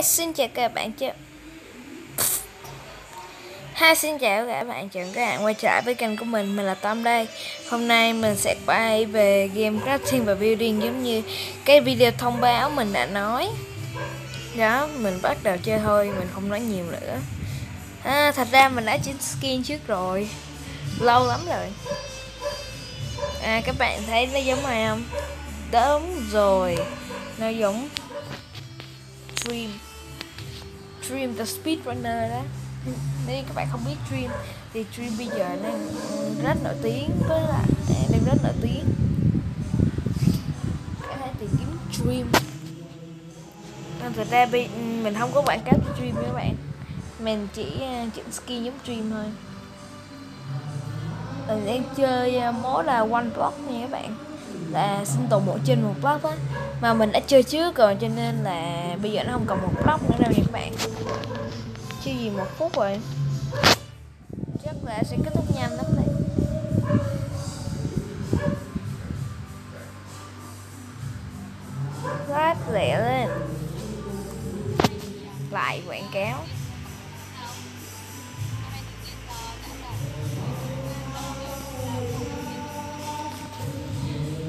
Hi, xin chào các bạn chưa? Hi, xin chào các bạn chào các bạn quay trở lại với kênh của mình, mình là Tom đây. Hôm nay mình sẽ quay về game crafting và building giống như cái video thông báo mình đã nói. Đó, mình bắt đầu chơi thôi, mình không nói nhiều nữa. À, Thật ra mình đã chỉnh skin trước rồi. Lâu lắm rồi. À, các bạn thấy nó giống ai không? Đúng rồi. Nó giống Dream. Dream the Speedrunner đó. Nếu các bạn không biết Dream thì Dream bây giờ đang rất nổi tiếng với lại đang rất nổi tiếng. Các bạn tìm kiếm Dream nên thật ra mình không có quảng cáo cho Dream các bạn. Mình chỉ à, chỉnh skin giống Dream thôi. Mình đang chơi à, là One Block nha các bạn là sinh tồn một trên một block á. Mà mình đã chơi trước rồi, cho nên là bây giờ nó không còn một block nữa đâu nha các bạn. Chưa gì một phút rồi. Chắc là sẽ kết thúc nhanh lắm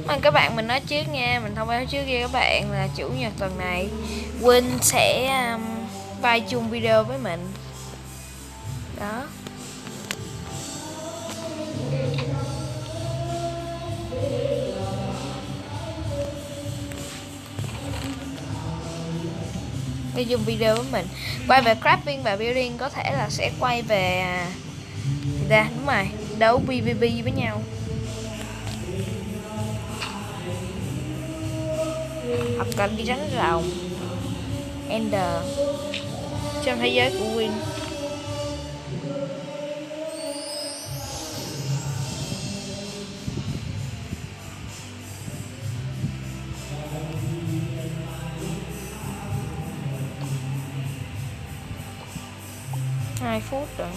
mà các bạn mình nói trước nha. Mình thông báo trước với các bạn là chủ nhật tuần này Win sẽ um, vai chung video với mình. Đó. Đi dùng video với mình. Quay về crafting và building có thể là sẽ quay về à, ra đúng rồi đấu pvp với nhau. Học cách đi rắn rồng ender trong thế giới của Win. Hai phút rồi.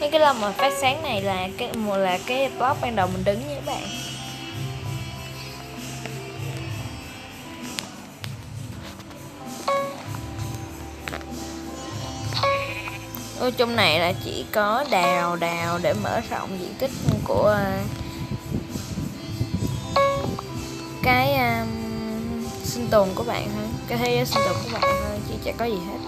Nên cái lông mà phát sáng này là cái một là cái block ban đầu mình đứng nha các bạn. Ở trong này là chỉ có đào đào để mở rộng diện tích của à, cái um, sinh tồn của bạn thôi. Cái thế giới sinh tồn của bạn thôi chứ chả có gì hết.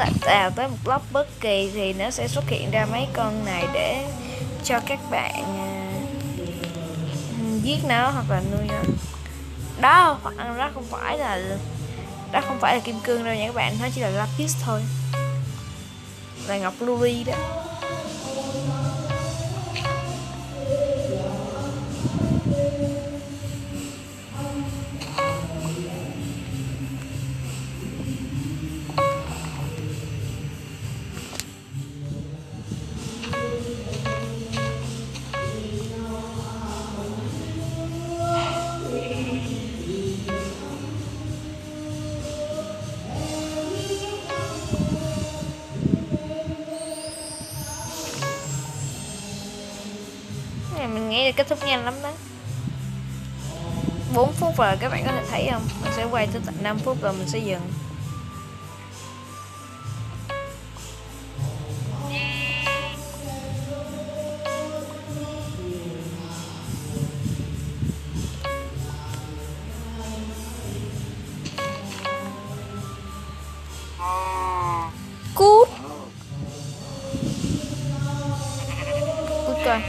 Là tạo tới một block bất kỳ thì nó sẽ xuất hiện ra mấy con này để cho các bạn uh, giết nó hoặc là nuôi nó. Đó ăn đó không phải là đó không phải là kim cương đâu nha các bạn nó chỉ là lapis thôi. Là ngọc ruby đó. Mình kết thúc nhanh lắm đó. 4 phút rồi, các bạn có thể thấy không? Mình sẽ quay tới tận 5 phút rồi mình sẽ dừng. Cút. Cút coi.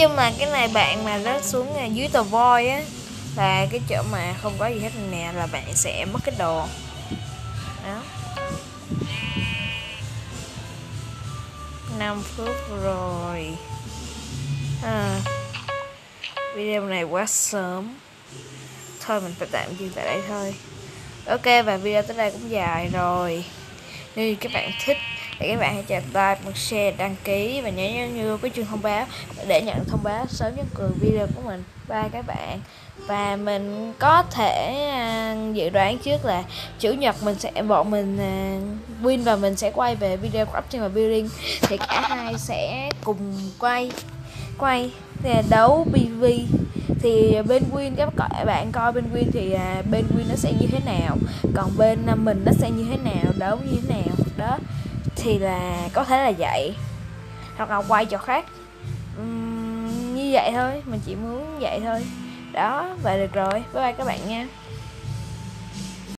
Chứ chung cái này bạn mà nó xuống dưới tờ voi á là cái chỗ mà không có gì hết nè là bạn sẽ mất cái đồ. Đó. 5 phút rồi. À, video này quá sớm. Thôi mình phải tạm dừng tại đây thôi. Ok và video tới đây cũng dài rồi. Nếu như các bạn thích thì các bạn hãy chọn like, một share, đăng ký và nhớ nhớ như cái chuông thông báo để nhận thông báo sớm nhất từ video của mình. Bye các bạn. Và mình có thể à, dự đoán trước là chủ nhật mình sẽ bọn mình à, win và mình sẽ quay về video crafting và building. Thì cả hai sẽ cùng quay quay là đấu PV thì bên Win các bạn coi bên Win thì à, bên Win nó sẽ như thế nào? Còn bên mình nó sẽ như thế nào? Đấu như thế nào? Đó thì là có thể là vậy. Hoặc là quay cho khác. Uhm, như vậy thôi mình chỉ muốn vậy thôi. Đó vậy được rồi. Bye bye các bạn nha.